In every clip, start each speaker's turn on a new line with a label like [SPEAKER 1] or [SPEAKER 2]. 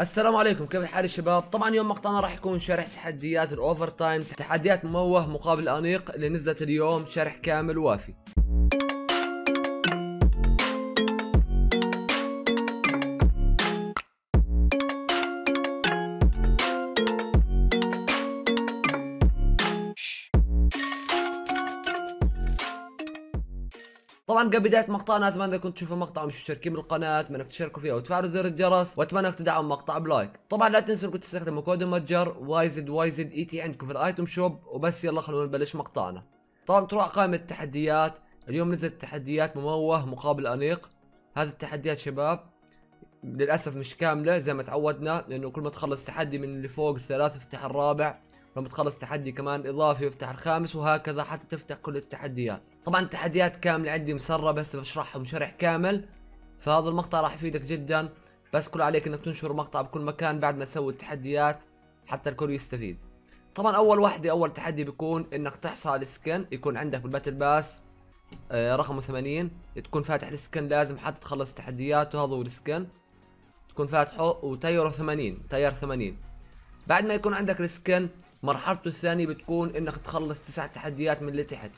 [SPEAKER 1] السلام عليكم كيف الحال شباب؟ طبعا اليوم مقطعنا راح يكون شرح تحديات ال overtime تحديات مموه مقابل أنيق اللي نزلت اليوم شرح كامل وافي. طبعا قبل بداية مقطعنا أتمنى إنكم تشوفوا المقطع ومش مشتركين بالقناه أتمنى إنكم تشتركوا فيها وتفعلوا زر الجرس وأتمنى إنكم تدعموا المقطع ب like. طبعا لا تنسوا إنكم تستخدموا كود المتجر وايزد وايزد اي تي عندكم في ال item shop وبس يلا خلونا نبلش مقطعنا. طبعا تروح قائمة التحديات. اليوم نزلت تحديات مموه مقابل أنيق. هذه التحديات شباب للأسف مش كاملة زي ما تعودنا لأنه كل ما تخلص تحدي من اللي فوق الثلاث افتح الرابع. لما تخلص تحدي كمان إضافي يفتح الخامس وهكذا حتى تفتح كل التحديات. طبعا التحديات كامله عندي مسرة بس بشرحهم شرح كامل. فهذا المقطع راح يفيدك جدا. بس كل عليك إنك تنشر المقطع بكل مكان بعد ما تسوي التحديات حتى الكل يستفيد. طبعا أول وحدة أول تحدي بيكون إنك تحصل على ال skin يكون عندك بال battle pass آه رقمه 80 تكون فاتح ال skin لازم حتى تخلص تحديات وهذا هو ال skin. تكون فاتحه و tier 80 tier 80 بعد ما يكون عندك ال skin مرحلته الثانية بتكون إنك تخلص تسع تحديات من اللي تحت.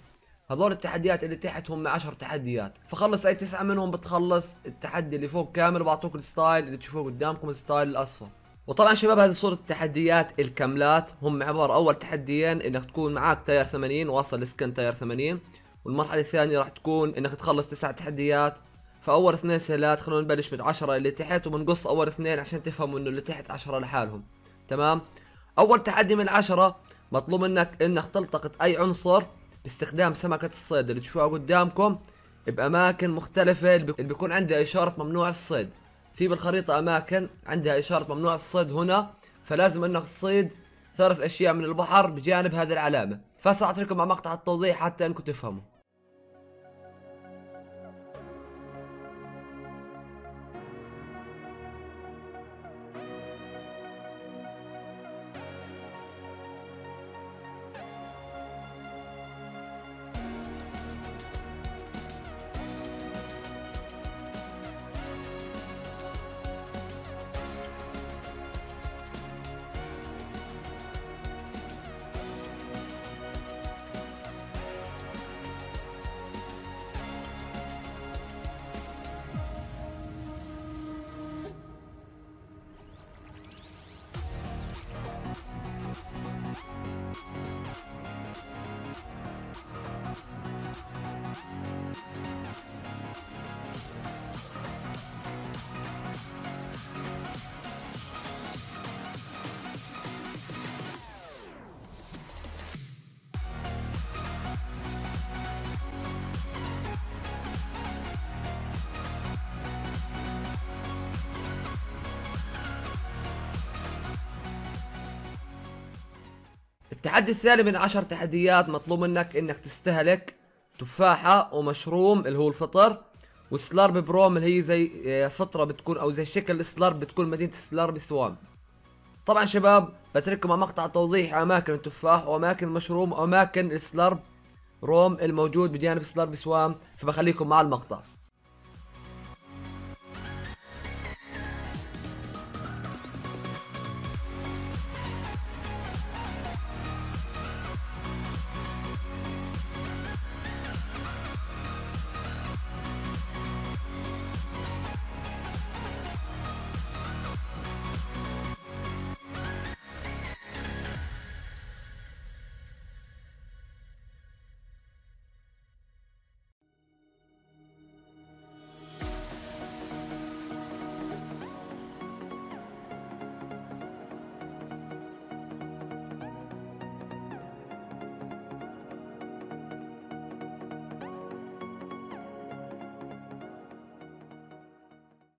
[SPEAKER 1] هذول التحديات اللي تحت هم 10 تحديات. فخلص أي تسعة منهم بتخلص التحدي اللي فوق كامل وبعطوك ال style اللي تشوفوه قدامكم ال style الأصفر. وطبعا شباب هذه صورة التحديات الكاملات. هم عبارة أول تحديين إنك تكون معاك تاير 80 واصل لسكن تاير 80 والمرحلة الثانية راح تكون إنك تخلص تسع تحديات. فأول اثنين سهلات خلونا نبلش من 10 اللي تحت وبنقص أول اثنين عشان تفهموا إنه اللي تحت 10 لحالهم. تمام؟ أول تحدي من العشرة مطلوب منك إنك تلتقط أي عنصر باستخدام سمكة الصيد. اللي تشوفوها قدامكم بأماكن مختلفة اللي بيكون عندها إشارة ممنوع الصيد. في بالخريطة أماكن عندها إشارة ممنوع الصيد هنا فلازم إنك تصيد ثلاث أشياء من البحر بجانب هذه العلامة. فسأعطيكم مع مقطع التوضيح حتى إنكم تفهموا. التحدي الثاني من عشر تحديات مطلوب منك إنك تستهلك تفاحة ومشروم اللي هو الفطر و slurp shroom اللي هي زي آه، فطرة بتكون أو زي شكل ال slurp بتكون مدينة Slurpy Swamp. طبعا شباب بترككم مع مقطع توضيح أماكن التفاح وأماكن المشروم وأماكن ال slurp shroom الموجود بجانب Slurpy Swamp فبخليكم مع المقطع.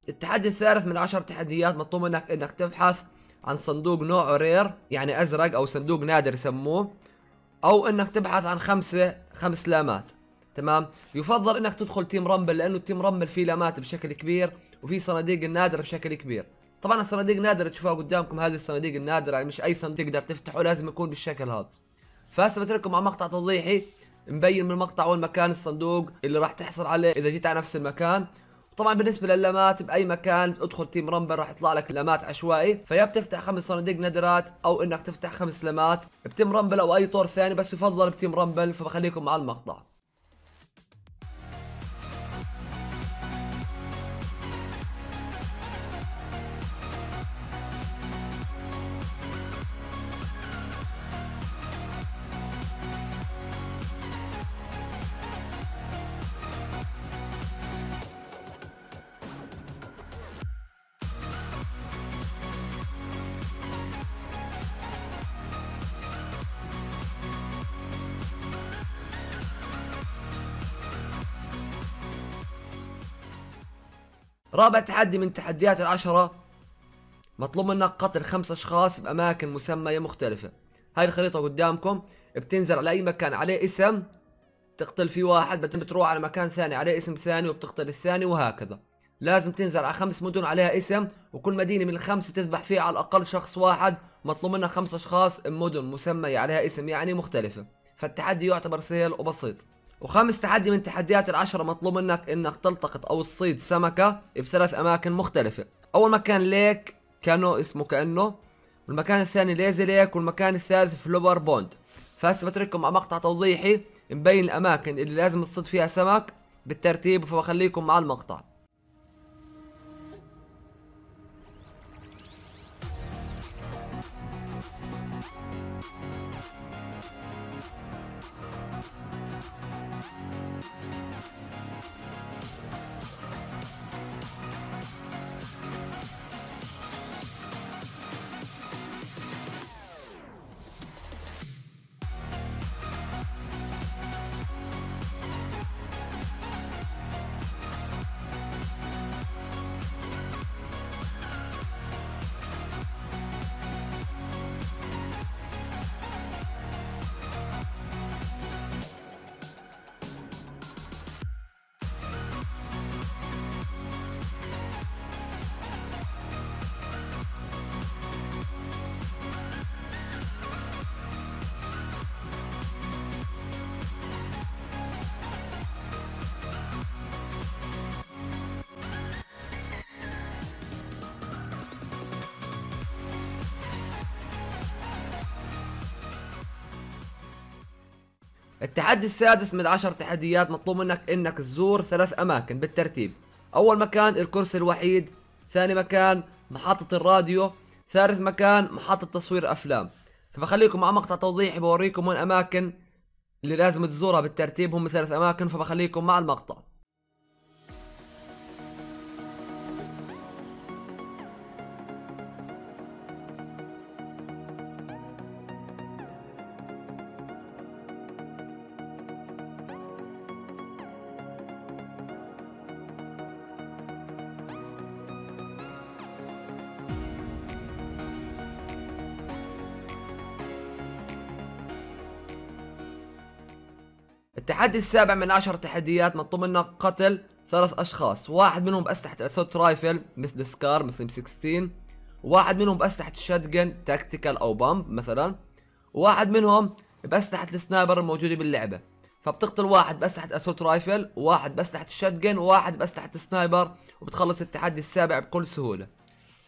[SPEAKER 1] التحدي الثالث من عشر تحديات مطلوب منك إنك تبحث عن صندوق نوعه rare يعني أزرق أو صندوق نادر يسموه أو إنك تبحث عن خمسة خمس لامات. تمام؟ يفضل إنك تدخل Team Rumble لأنه Team Rumble فيه لامات بشكل كبير وفي صناديق النادرة بشكل كبير. طبعا الصناديق النادرة تشوفوها قدامكم هذه الصناديق النادرة يعني مش أي صندوق تقدر تفتحه لازم يكون بالشكل هذا. فهسه بترككم مع مقطع توضيحي مبين من المقطع وين مكان الصندوق اللي راح تحصل عليه إذا جيت على نفس المكان. طبعا بالنسبة لللامات بأي مكان ادخل Team Rumble راح يطلع لك لامات عشوائي فيا بتفتح خمس صناديق نادرات أو إنك تفتح خمس لامات ب Team Rumble أو أي طور ثاني بس يفضل ب Team Rumble فبخليكم مع المقطع. رابع تحدي من تحديات العشرة. مطلوب منك قتل خمس أشخاص بأماكن مسمية مختلفة. هاي الخريطة قدامكم بتنزل على أي مكان عليه اسم تقتل فيه واحد بعدين بتروح على مكان ثاني عليه اسم ثاني وبتقتل الثاني وهكذا. لازم تنزل على خمس مدن عليها اسم وكل مدينة من الخمسة تذبح فيها على الأقل شخص واحد. مطلوب منك خمس أشخاص بمدن مسمية عليها اسم يعني مختلفة. فالتحدي يعتبر سهل وبسيط. وخامس تحدي من تحديات العشرة مطلوب منك إنك تلتقط أو تصيد سمكة بثلاث أماكن مختلفة. أول مكان ليك كأنه اسمه كأنه والمكان الثاني ليزي ليك والمكان الثالث فلوبر بوند. فهسه بترككم مع مقطع توضيحي مبين الأماكن اللي لازم تصيد فيها سمك بالترتيب فبخليكم مع المقطع. التحدي السادس من عشر تحديات مطلوب منك إنك تزور ثلاث أماكن بالترتيب. أول مكان الكرسي الوحيد ثاني مكان محطة الراديو ثالث مكان محطة تصوير أفلام. فبخليكم مع مقطع توضيحي بوريكم وين أماكن اللي لازم تزورها بالترتيب هم ثلاث أماكن فبخليكم مع المقطع. التحدي السابع من عشر تحديات مطلوب منك قتل ثلاث أشخاص. واحد منهم باسلحة ال assault rifle مثل SCAR مثل 16 واحد منهم باسلحة ال shotgun tactical أو pump مثلا. وواحد منهم باسلحة ال sniper الموجودة باللعبة. فبتقتل واحد باسلحة assault rifle وواحد باسلحة ال shotgun وواحد باسلحة ال sniper وبتخلص التحدي السابع بكل سهولة.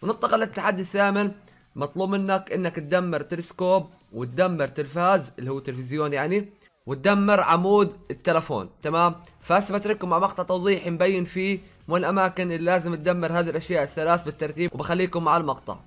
[SPEAKER 1] وننتقل للتحدي الثامن. مطلوب منك إنك تدمر تلسكوب وتدمر تلفاز اللي هو تلفزيون يعني. وتدمر عمود التلفون تمام؟ فهسه بترككم مع مقطع توضيحي مبين فيه وين الأماكن اللي لازم تدمر هذه الأشياء الثلاث بالترتيب وبخليكم مع المقطع.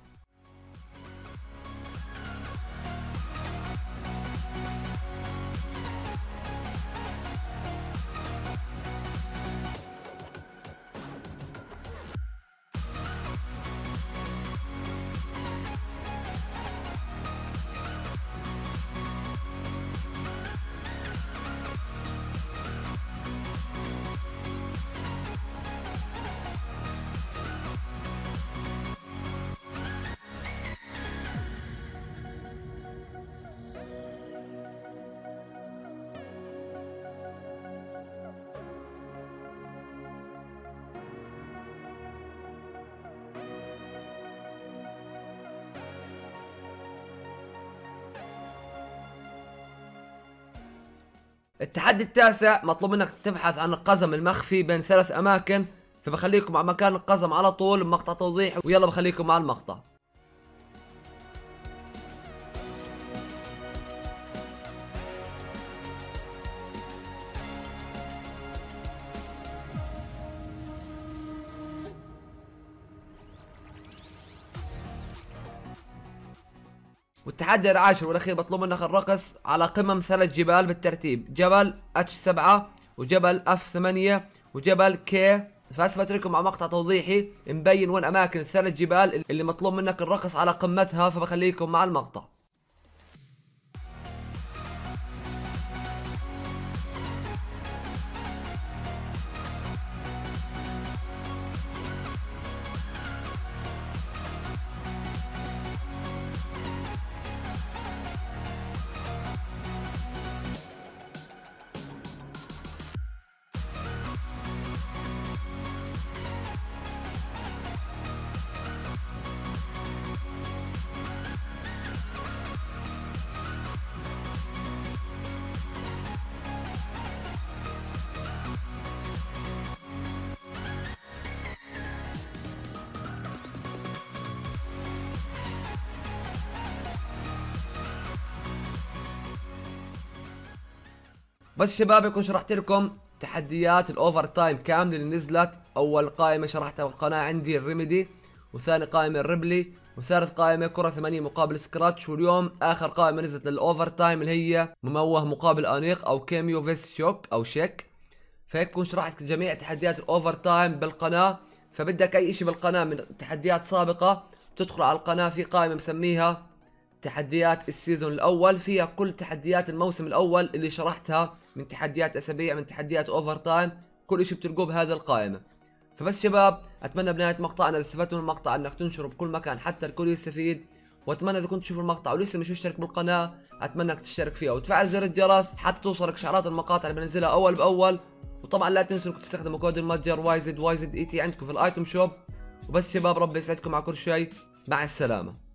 [SPEAKER 1] التحدي التاسع مطلوب منك تبحث عن القزم المخفي بين ثلاث أماكن فبخليكم مع مكان القزم على طول مقطع توضيح ويلا بخليكم مع المقطع. والتحدي العاشر والأخير بطلب منك الرقص على قمم ثلاث جبال بالترتيب. جبل H 7 وجبل F 8 وجبل K فهسه بترككم مع مقطع توضيحي. مبين وين أماكن الثلاث جبال اللي مطلوب منك الرقص على قمتها فبخليكم مع المقطع. بس شباب يكون شرحت لكم تحديات ال overtime كاملة اللي نزلت. أول قائمة شرحتها بالقناه عندي ال Remedy وثاني قائمة ال Ripley وثالث قائمة كرة 8 مقابل Scratch. واليوم آخر قائمة نزلت لل overtime اللي هي مموه مقابل أنيق أو camo vs chic أو شيك. فهيك كون شرحت جميع تحديات ال overtime بالقناة. فبدك أي شيء بالقناة من تحديات سابقة تدخل على القناة في قائمة مسميها تحديات ال season الأول فيها كل تحديات الموسم الأول اللي شرحتها من تحديات أسابيع من تحديات overtime كل شيء بتلقوه بهذه القائمة. فبس شباب أتمنى بنهاية مقطعنا إذا استفدتوا من المقطع إنك تنشره بكل مكان حتى الكل يستفيد. وأتمنى إذا كنت تشوف المقطع ولسه مش مشترك بالقناة أتمنى إنك تشترك فيها. وتفعل زر الجرس حتى توصلك اشعارات المقاطع اللي بنزلها أول بأول. وطبعا لا تنسوا إنكم تستخدموا كود المتجر وايزد وايزد إي تي عندكم في ال item shop. وبس شباب ربي يسعدكم على كل شيء. مع السلامة.